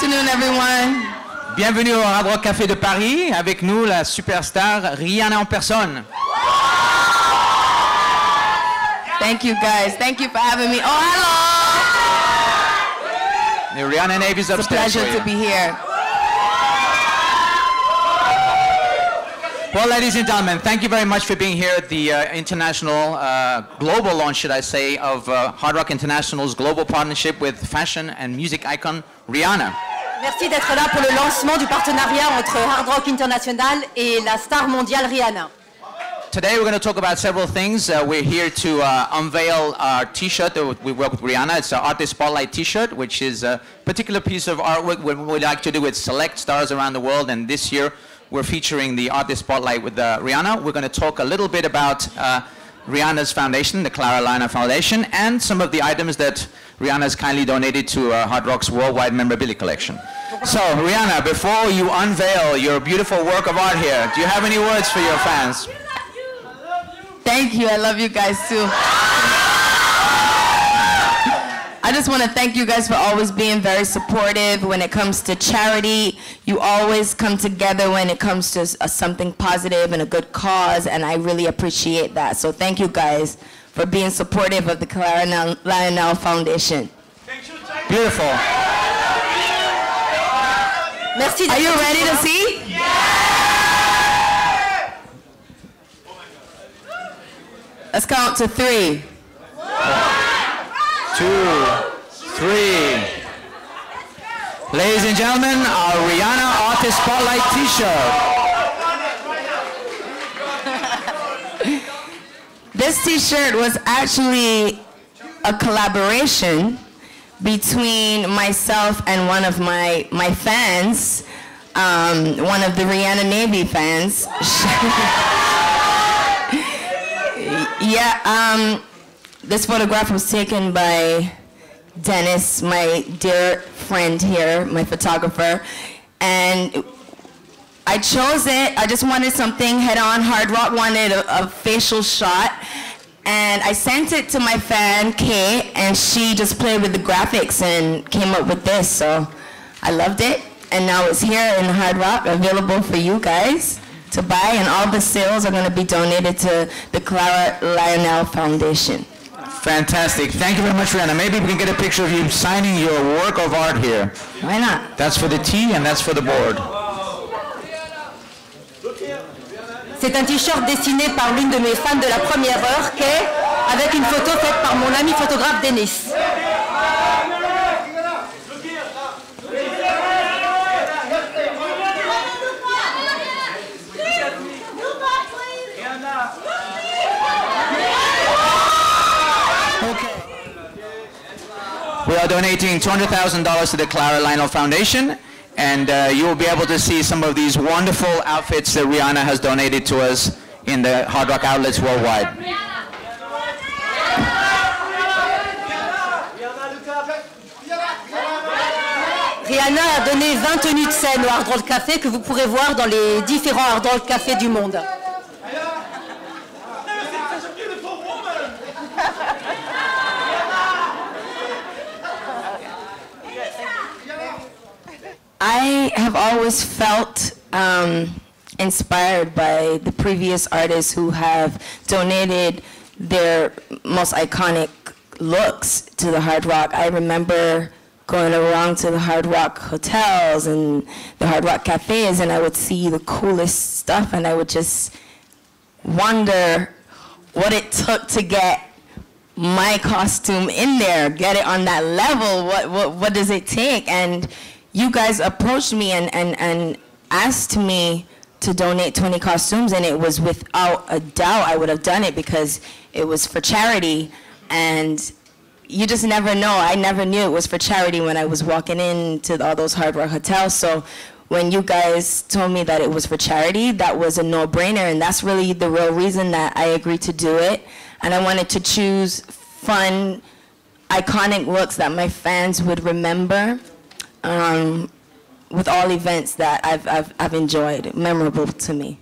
Good afternoon, everyone. Bienvenue au Hard Rock Café de Paris. Avec nous, la superstar Rihanna en personne. Thank you, guys. Thank you for having me. Oh, hello. The Rihanna Navy's It's a pleasure to be here. Well, ladies and gentlemen, thank you very much for being here at the uh, international, uh, global launch, should I say, of uh, Hard Rock International's global partnership with fashion and music icon Rihanna. Merci d'être là pour le lancement du partenariat entre Hard Rock International et la star mondiale Rihanna. Today, we're going to talk about several things. Uh, we're here to uh, unveil our T-shirt that we work with Rihanna. It's an Artist Spotlight T-shirt, which is a particular piece of artwork we we like to do with select stars around the world. And this year, we're featuring the Artist Spotlight with uh, Rihanna. We're going to talk a little bit about uh, Rihanna's foundation, the Clara Lionel Foundation, and some of the items that Rihanna has kindly donated to uh, Hard Rock's worldwide memorabilia collection. So, Rihanna, before you unveil your beautiful work of art here, do you have any words for your fans? Thank you. I love you guys too. I just want to thank you guys for always being very supportive when it comes to charity. You always come together when it comes to s- uh, something positive and a good cause, and I really appreciate that. So thank you guys for being supportive of the Clara Nel- Lionel Foundation. Beautiful. Are you ready to see? Let's count to three. two, three. Ladies and gentlemen, our Rihanna Artist Spotlight T-shirt. This t-shirt was actually a collaboration between myself and one of my, my fans, um, one of the Rihanna Navy fans. yeah, um, this photograph was taken by Dennis, my dear friend here, my photographer, and I chose it. I just wanted something head on. Hard Rock wanted a, a facial shot. And I sent it to my fan, Kate, and she just played with the graphics and came up with this. So I loved it. And now it's here in Hard Rock, available for you guys to buy. And all the sales are going to be donated to the Clara Lionel Foundation. Fantastic. Thank you very much, Rihanna. Maybe we can get a picture of you signing your work of art here. Why not? That's for the T and that's for the board. C'est un t-shirt dessiné par l'une de mes fans de la première heure, Kay, avec une photo faite par mon ami photographe Denis. We are donating $200,000 to the Clara Lionel Foundation, and uh, you will be able to see some of these wonderful outfits that Rihanna has donated to us in the Hard Rock outlets worldwide. Rihanna a donné 20 tenues de scène au Hard Rock Café que vous pourrez voir dans les différents Hard Rock Cafés du monde. I have always felt um, inspired by the previous artists who have donated their most iconic looks to the Hard Rock. I remember going around to the Hard Rock hotels and the Hard Rock cafes, and I would see the coolest stuff, and I would just wonder what it took to get my costume in there, get it on that level. What what what does it take? And you guys approached me and and and asked me to donate 20 costumes, and it was without a doubt I would have done it because it was for charity, and you just never know. I never knew it was for charity when I was walking into all those Hard Rock hotels. So when you guys told me that it was for charity, that was a no-brainer, and that's really the real reason that I agreed to do it. And I wanted to choose fun, iconic looks that my fans would remember um, with all events that I've, I've, I've enjoyed, memorable to me.